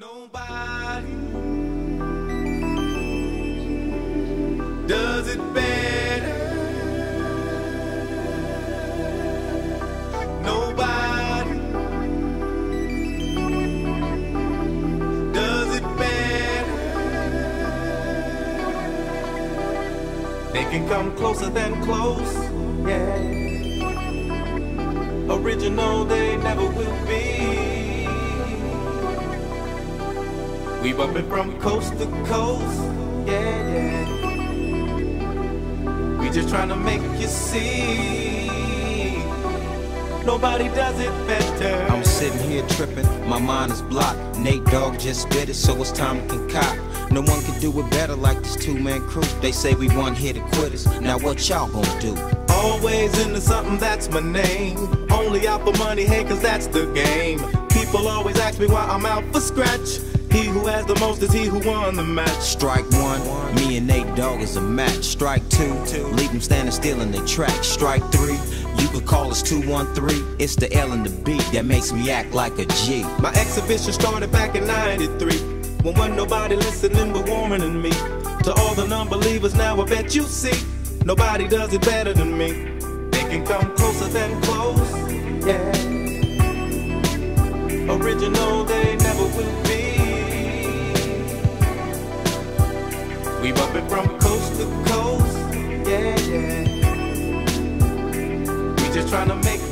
Nobody does it better. Nobody does it better. They can come closer than close, yeah. Original, they never will be. We bumpin' from coast to coast, yeah, yeah. We just tryna make you see. Nobody does it better. I'm sitting here tripping, my mind is blocked. Nate Dogg just spit it, so it's time to concoct. No one can do it better like this two man crew. They say we one here to quitters. Now what y'all gonna do? Always into something, that's my name. Only out for money, hey, cause that's the game. People always ask me why I'm out for scratch. Has the most is he who won the match. Strike one, me and Nate Dogg is a match. Strike two, leave them standing still in their track. Strike three, you could call us 213. It's the L and the B that makes me act like a G. My exhibition started back in 93 when wasn't nobody listening but than me. To all the non-believers now I bet you see nobody does it better than me. They can come closer than close, yeah. Original We bumpin' from coast to coast, yeah, yeah. We just tryna make